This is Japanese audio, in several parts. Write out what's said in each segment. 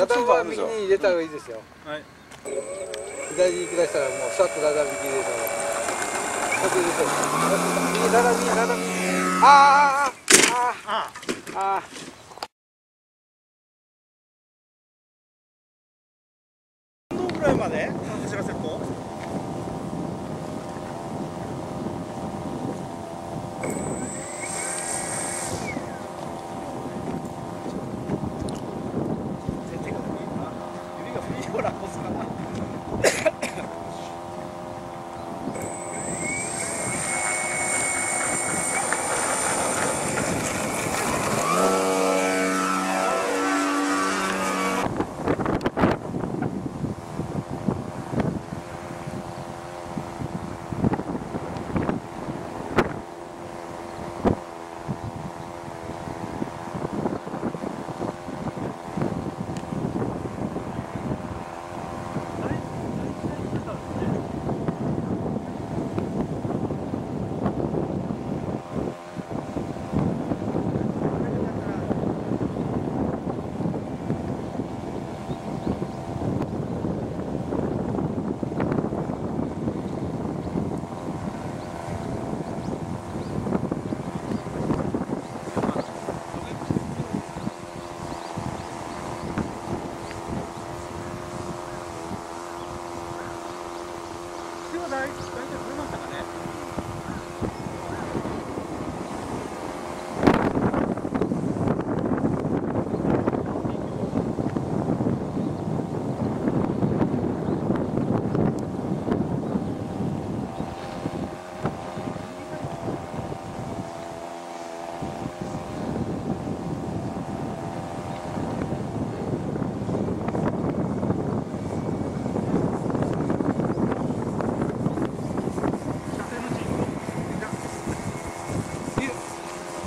ダダは右に入れた方がいいですよ。はい。左に行き出したらもうさっとダダ右入れたらこうやって入れて右ダダ右ダダ右ああああああどのぐらいまで走らせ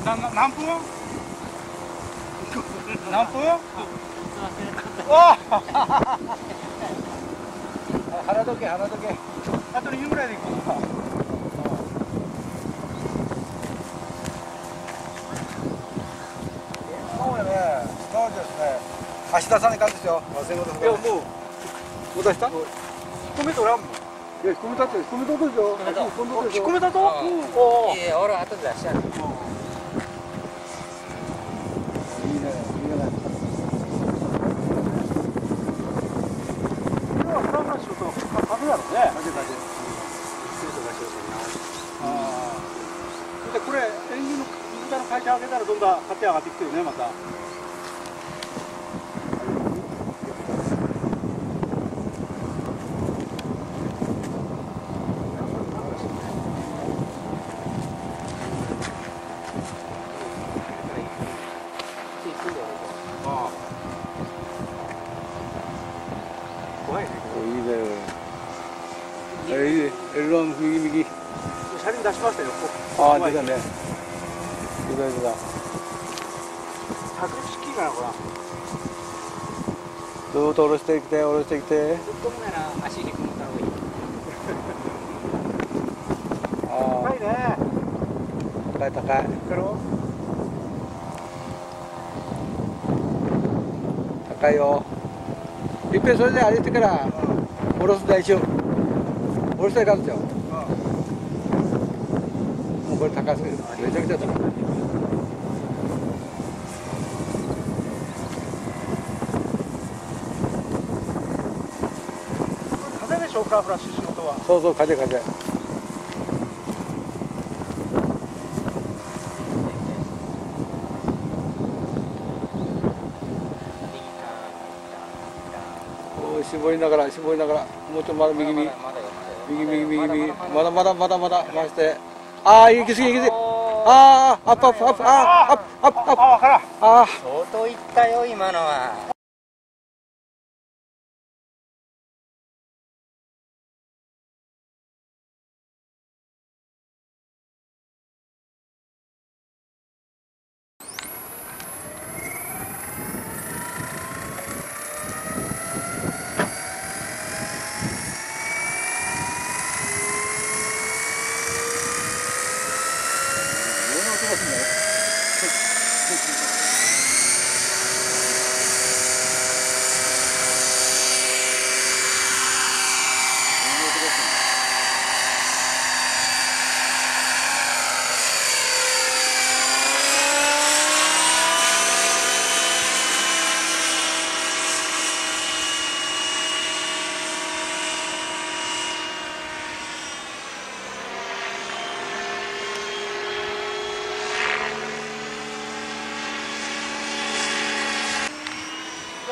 何分？何分？お 腹時計腹時計。あと2分ぐらいで行こうそうやね。そうですね。足出さないかんですよいやもうもう出した引っ込めとらんもん。いや引っ込めたって引っ込めたとでしょ引っ込めたとうん。いや俺後で出しやるだろうね。でこれエンジンの水田の会社開けたらどんどん勝手上がってきてるねまた。怖いね。いいね。ええ、エルロン右右。車輪出しましたよ。ああ、出たね。出た出た。着式かな、これ。ずっと下ろしてきて、下ろしてきて。突っ込むなら足に組むた方がいい。ああ。高いね。高い高い。高いよ。いっぺんそれで歩いてから下ろす大丈夫。これしたらいかんですよ、これ高すぎる。めちゃくちゃ高い。風でしょうかフラッシュ仕事は。そうそう風風絞りながら絞りながら。もうちょっとまだ右に。右右右右。まだまだまだまだ回してああ行き過ぎ行き過ぎ。ああアップアップアップあアップアップアップああ相当いったよ今のは of milk.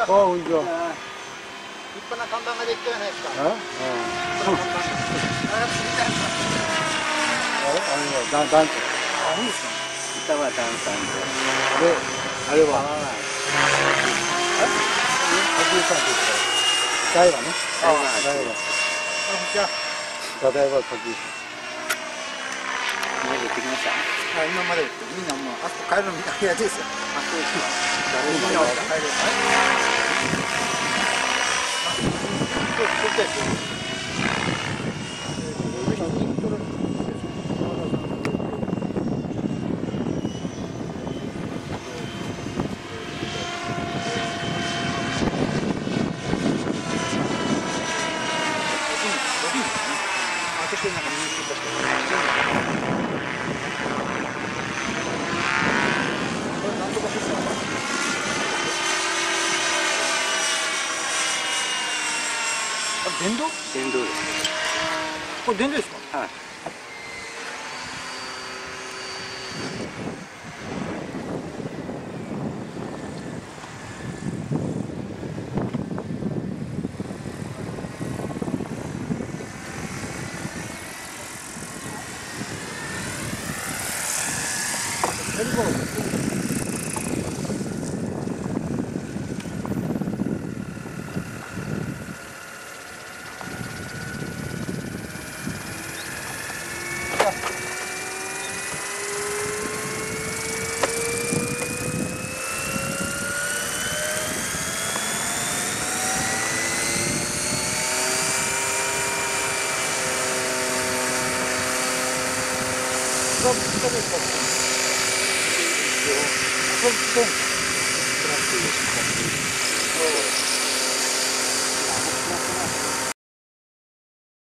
あこんにちは立派な看板ができたじゃないですか。ええあれ？あれはダンあいいですね板は。ダあダあであれは。あれあね。ああ、だあぶ。あいあ先。ってきましたはい今までみんなもうあそこ帰るのみたいなやつです。よあそこ誰もみんな帰るそうそうあ電動。電動ですこれ電動ですか？はい。何これ Thank you.